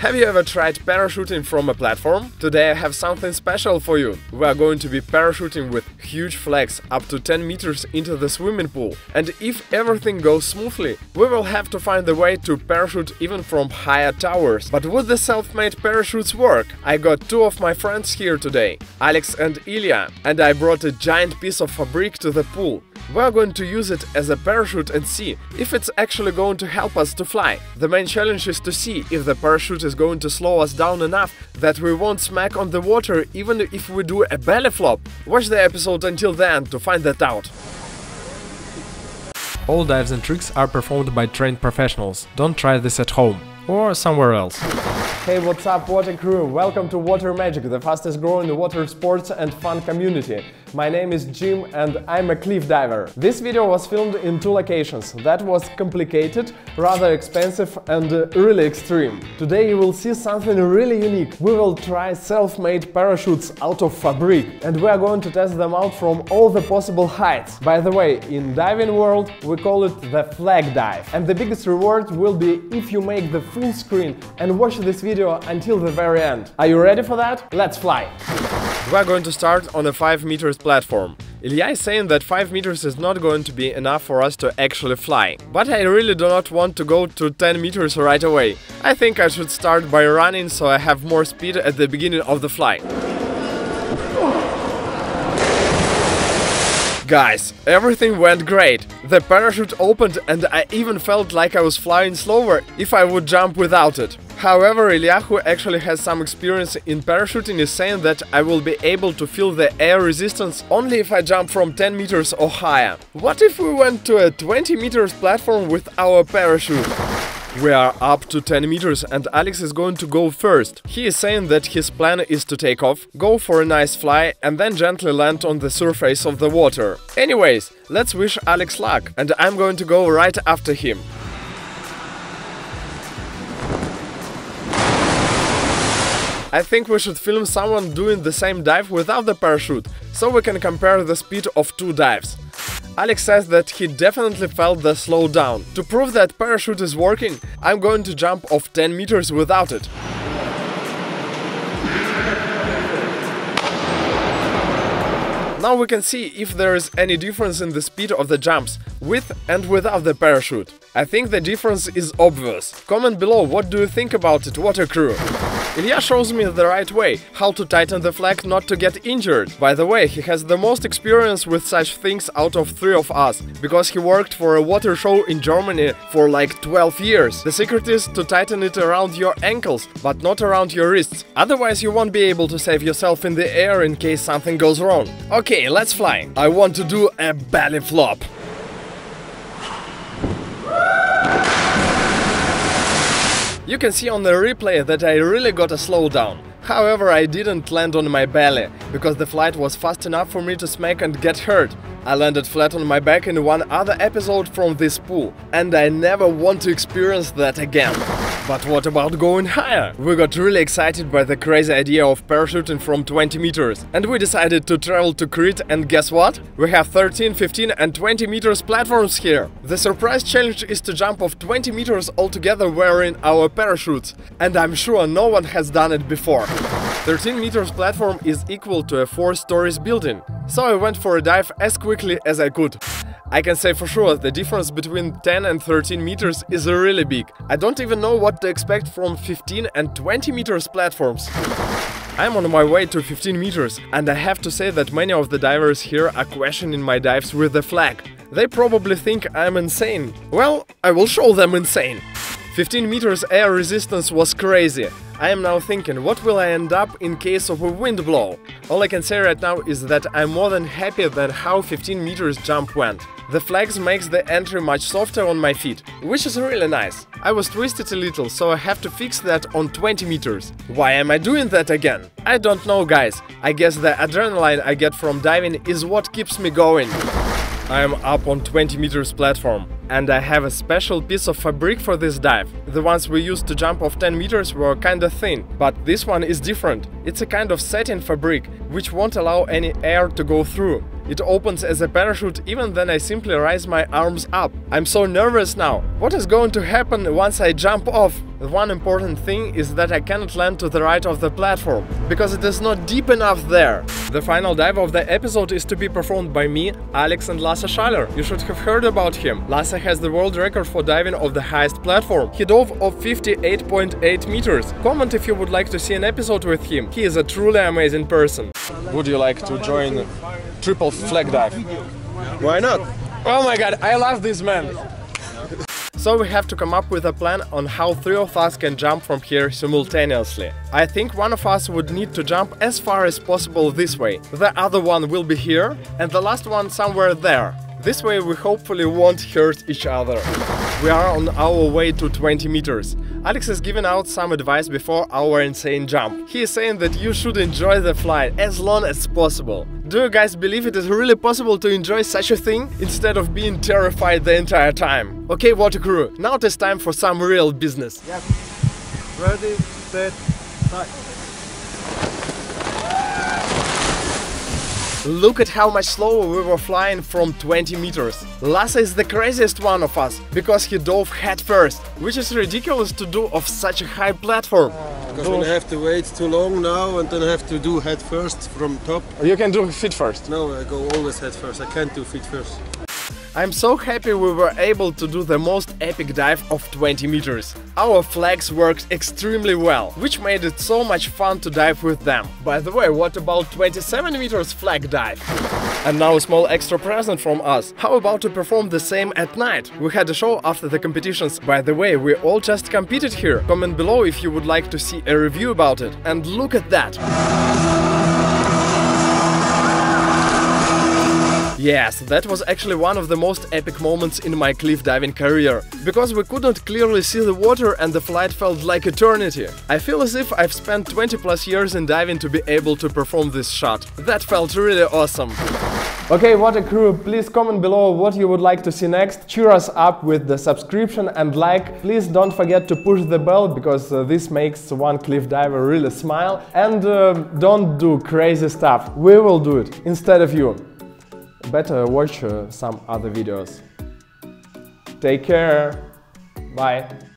Have you ever tried parachuting from a platform? Today I have something special for you. We are going to be parachuting with huge flags up to 10 meters into the swimming pool. And if everything goes smoothly, we will have to find a way to parachute even from higher towers. But would the self-made parachutes work? I got two of my friends here today, Alex and Ilya, and I brought a giant piece of fabric to the pool. We're going to use it as a parachute and see if it's actually going to help us to fly. The main challenge is to see if the parachute is going to slow us down enough that we won't smack on the water even if we do a belly flop. Watch the episode until the end to find that out. All dives and tricks are performed by trained professionals. Don't try this at home or somewhere else. Hey, what's up, water crew? Welcome to Water Magic, the fastest growing water sports and fun community. My name is Jim and I'm a cliff diver. This video was filmed in two locations. That was complicated, rather expensive and uh, really extreme. Today you will see something really unique. We will try self-made parachutes out of fabric and we are going to test them out from all the possible heights. By the way, in diving world we call it the flag dive. And the biggest reward will be if you make the full screen and watch this video until the very end. Are you ready for that? Let's fly! We're going to start on a 5 meters platform. Ilya is saying that 5 meters is not going to be enough for us to actually fly. But I really do not want to go to 10 meters right away. I think I should start by running so I have more speed at the beginning of the flight. Guys, everything went great. The parachute opened and I even felt like I was flying slower if I would jump without it. However, Ilya, who actually has some experience in parachuting, is saying that I will be able to feel the air resistance only if I jump from 10 meters or higher. What if we went to a 20 meters platform with our parachute? We are up to 10 meters and Alex is going to go first. He is saying that his plan is to take off, go for a nice fly and then gently land on the surface of the water. Anyways, let's wish Alex luck and I'm going to go right after him. I think we should film someone doing the same dive without the parachute, so we can compare the speed of two dives. Alex says that he definitely felt the slowdown. To prove that parachute is working, I'm going to jump off 10 meters without it. Now we can see if there is any difference in the speed of the jumps, with and without the parachute. I think the difference is obvious. Comment below what do you think about it, water crew. Ilya shows me the right way, how to tighten the flag not to get injured. By the way, he has the most experience with such things out of three of us, because he worked for a water show in Germany for like 12 years. The secret is to tighten it around your ankles, but not around your wrists. Otherwise you won't be able to save yourself in the air in case something goes wrong. Okay, let's fly. I want to do a belly flop. You can see on the replay that I really got a slowdown. However, I didn't land on my belly, because the flight was fast enough for me to smack and get hurt. I landed flat on my back in one other episode from this pool, and I never want to experience that again. But what about going higher? We got really excited by the crazy idea of parachuting from 20 meters, and we decided to travel to Crete and guess what? We have 13, 15 and 20 meters platforms here. The surprise challenge is to jump off 20 meters altogether wearing our parachutes, and I'm sure no one has done it before. 13 meters platform is equal to a 4 stories building, so I went for a dive as quickly as I could. I can say for sure the difference between 10 and 13 meters is really big. I don't even know what to expect from 15 and 20 meters platforms. I'm on my way to 15 meters, and I have to say that many of the divers here are questioning my dives with the flag. They probably think I'm insane. Well, I will show them insane. 15 meters air resistance was crazy. I am now thinking, what will I end up in case of a wind blow? All I can say right now is that I'm more than happy that how 15 meters jump went. The flags makes the entry much softer on my feet, which is really nice. I was twisted a little, so I have to fix that on 20 meters. Why am I doing that again? I don't know guys, I guess the adrenaline I get from diving is what keeps me going. I am up on 20 meters platform and I have a special piece of fabric for this dive. The ones we used to jump off 10 meters were kinda thin, but this one is different. It's a kind of satin fabric, which won't allow any air to go through. It opens as a parachute even then I simply raise my arms up. I'm so nervous now. What is going to happen once I jump off? One important thing is that I cannot land to the right of the platform, because it is not deep enough there. The final dive of the episode is to be performed by me, Alex and Lasse Schaller. You should have heard about him. Lasse has the world record for diving of the highest platform. He dove of 58.8 meters. Comment if you would like to see an episode with him. He is a truly amazing person. Would you like to join triple flag dive? Why not? Oh my god, I love this man! So we have to come up with a plan on how three of us can jump from here simultaneously. I think one of us would need to jump as far as possible this way, the other one will be here, and the last one somewhere there. This way we hopefully won't hurt each other. We are on our way to 20 meters. Alex has given out some advice before our insane jump. He is saying that you should enjoy the flight as long as possible. Do you guys believe it is really possible to enjoy such a thing instead of being terrified the entire time? Okay, water crew, now it is time for some real business. Yep. Ready, set, start. Look at how much slower we were flying from 20 meters. Lasse is the craziest one of us, because he dove head first, which is ridiculous to do off such a high platform. Because when I have to wait too long now and then I have to do head first from top. You can do feet first. No, I go always head first. I can't do feet first. I'm so happy we were able to do the most epic dive of 20 meters. Our flags worked extremely well, which made it so much fun to dive with them. By the way, what about 27 meters flag dive? And now a small extra present from us. How about to perform the same at night? We had a show after the competitions. By the way, we all just competed here. Comment below if you would like to see a review about it. And look at that! Yes, that was actually one of the most epic moments in my cliff diving career, because we couldn't clearly see the water and the flight felt like eternity. I feel as if I've spent 20 plus years in diving to be able to perform this shot. That felt really awesome. Okay, water crew, please comment below what you would like to see next. Cheer us up with the subscription and like. Please don't forget to push the bell because uh, this makes one cliff diver really smile. And uh, don't do crazy stuff. We will do it instead of you better watch uh, some other videos. Take care. Bye.